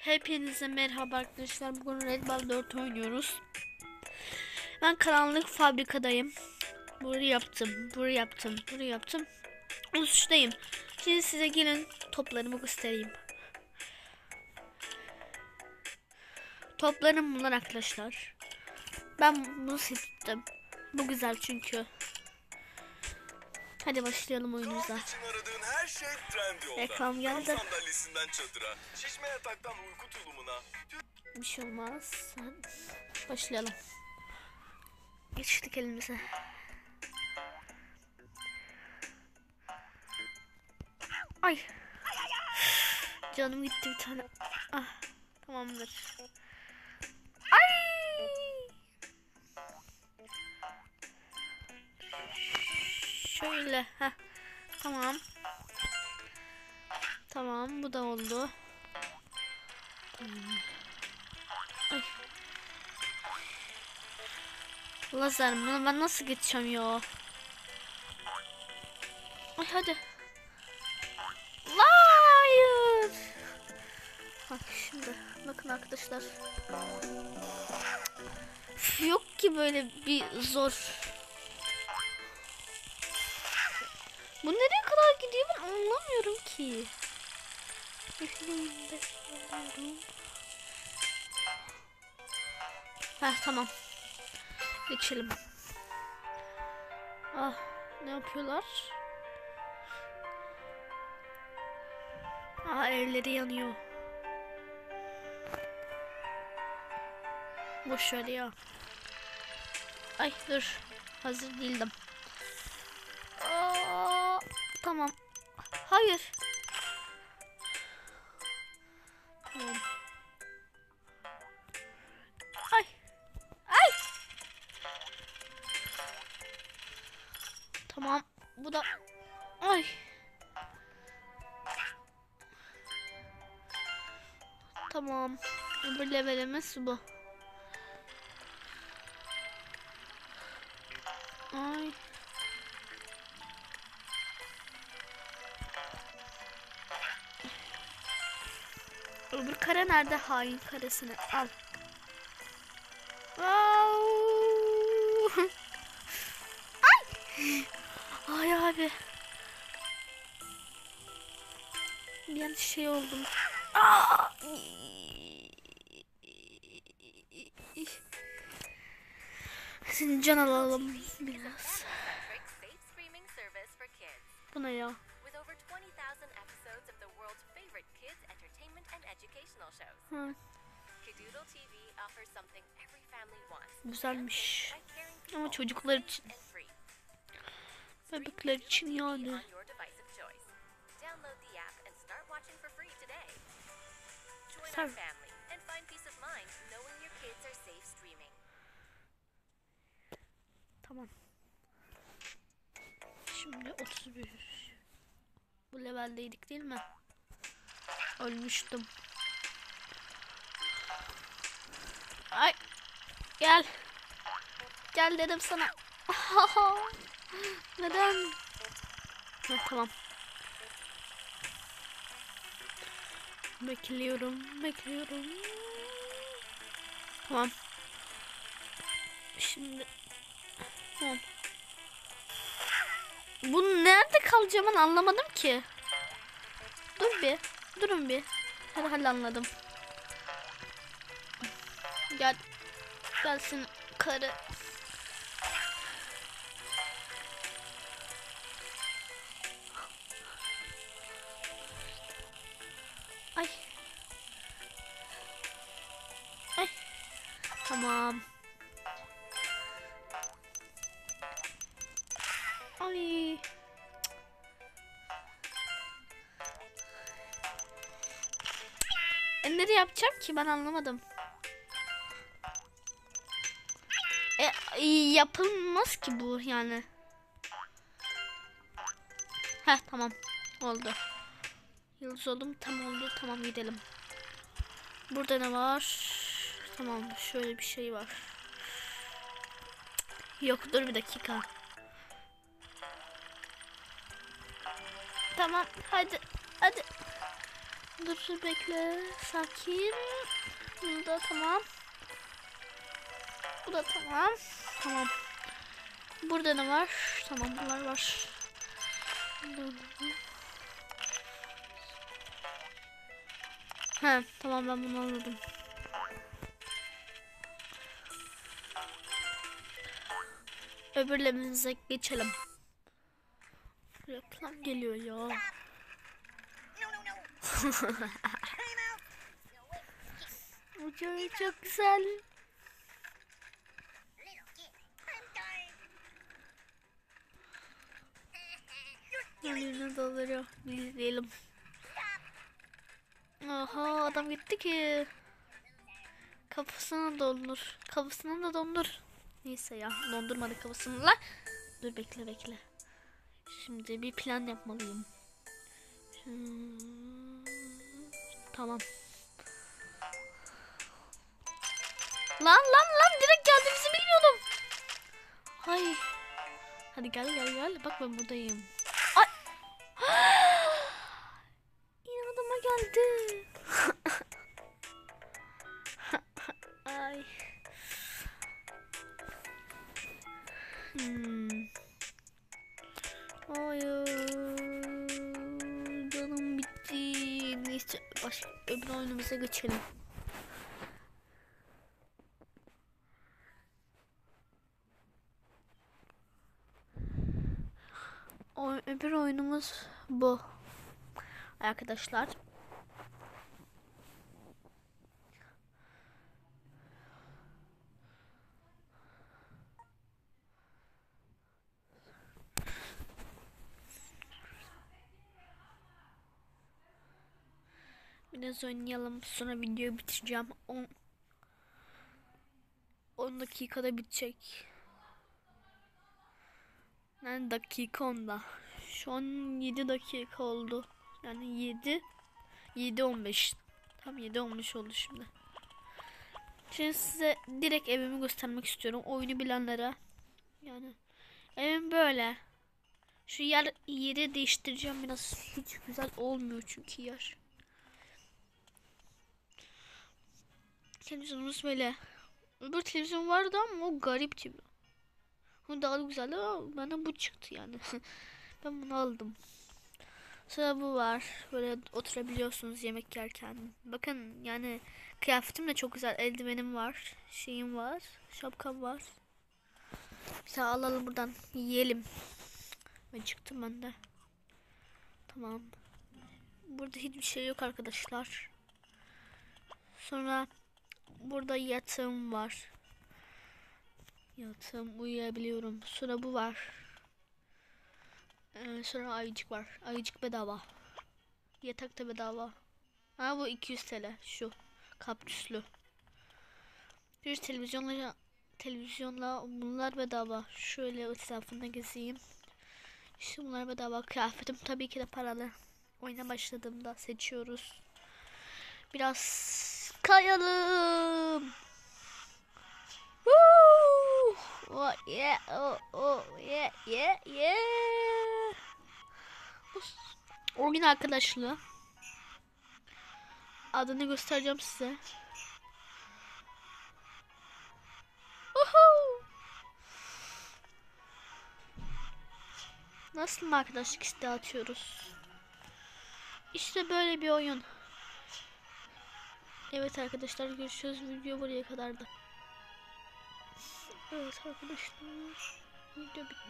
Hepinize merhaba arkadaşlar. Bugün Red Ball 4 oynuyoruz. Ben karanlık fabrikadayım. Burayı yaptım, burayı yaptım, burayı yaptım. Üstteyim. Şimdi size gelin toplarımı göstereyim. Toplarım bunlar arkadaşlar. Ben bunu seçtim. Bu güzel çünkü. Hadi başlayalım oyunumuza. Şey. Reklam geldi. Çadıra, şişme yataktan uyku tulumuna. Bir şey olmaz. Başlayalım. Geçtik elimize. Ay. Canım gitti bir tane. Ah. Tamamdır. Şöyle. Heh. Tamam. Tamam bu da oldu. Ay. Lazer bunu ben nasıl geçeceğim ya? Ay hadi. Hayır. Bak şimdi. Bakın arkadaşlar. Yok ki böyle bir zor. Bu nereye kadar gidiyor ben anlamıyorum ki. Heh tamam. Geçelim. Ah ne yapıyorlar? Aa evleri yanıyor. Boş ver ya. Ay dur. Hazır değildim. Hayır. Tamam. Ay. Ay. Tamam. Bu da Ay. Tamam. Öbür levelimiz bu. Kare nerede? Hain karesini al. Ay. Ay abi. Bir an şey oldum. Aa! Şimdi can alalım biraz. Bu ne ya? Favorite kids entertainment and educational shows. Hı, Kadoodle TV offers something every family wants. güzelmiş. Ama çocuklar için, bebekler için yani. on your device of choice. Download the app and start watching for free today. Join our Start. family and find peace of mind knowing your kids are safe streaming. Tamam. Şimdi 31. Bu leveldeydik değil mi? Ölmüştüm. Ay. Gel. Gel dedim sana. Neden? Ha, tamam. Bekliyorum, bekliyorum. Tamam. Şimdi Tamam. Bu nerede kalacağım ben anlamadım ki. Dur bir. Durun bir. Hadi anladım. Gel. Gelsin karı. Ay. Ay. Tamam. Ay. E nereye yapacağım ki ben anlamadım. E, yapılmaz ki bu yani. Heh tamam oldu. Yıldız oldum tam oldu tamam gidelim. Burada ne var? Tamam şöyle bir şey var. Yok dur bir dakika. Tamam hadi hadi. Dur dur bekle. Sakin. Bu da tamam. Bu da tamam. Tamam. Burada ne var? Tamam bunlar var. He tamam ben bunu anladım. Öbürlerimize geçelim. Reklam geliyor ya. Bu çok, çok güzel. Önüne dolduruyor. Bir izleyelim. Aha adam gitti ki. Kafasına dondur. Kafasına da dondur. Neyse ya dondurmadı kafasını la. Dur bekle bekle. Şimdi bir plan yapmalıyım. Hmm, Tamam. Lan lan lan direkt geldiğimizi bilmiyordum. Hay. Hadi gel gel gel. Bak ben buradayım. Oyunumuza geçelim. O, öbür oyunumuz bu. Arkadaşlar. Biraz oynayalım. Sonra videoyu bitireceğim. 10 10 dakikada bitecek. Yani dakika onda. Şu an 7 dakika oldu. Yani 7 7 15. Tam 7 15 oldu şimdi. Şimdi size direkt evimi göstermek istiyorum. Oyunu bilenlere. Yani evim böyle. Şu yer yeri değiştireceğim biraz. Hiç güzel olmuyor çünkü yer. Televizyonumuz böyle. Öbür televizyon vardı ama o garipti. Bu daha güzeldi ama bana bu çıktı yani. ben bunu aldım. Sonra bu var. Böyle oturabiliyorsunuz yemek yerken. Bakın yani kıyafetim de çok güzel. Eldivenim var. Şeyim var. Şapkam var. Bir tane alalım buradan. Yiyelim. Ben çıktım ben de. Tamam. Burada hiçbir şey yok arkadaşlar. Sonra burada yatağım var. Yatağım uyuyabiliyorum. Sonra bu var. Ee, sonra ayıcık var. Ayıcık bedava. Yatak da bedava. Ha bu 200 TL şu kaktüslü. Bir televizyonla televizyonla bunlar bedava. Şöyle etrafında gezeyim. İşte bunlar bedava. Kıyafetim tabii ki de paralı. Oyuna başladığımda seçiyoruz. Biraz kayalım. Woo! Oh yeah, oh, oh yeah, yeah, yeah. Oyun arkadaşlığı. Adını göstereceğim size. Uhu! Nasıl mı arkadaşlık isteği atıyoruz? İşte böyle bir oyun. Evet arkadaşlar görüşürüz. Video buraya kadardı. Evet arkadaşlar. Video bitti.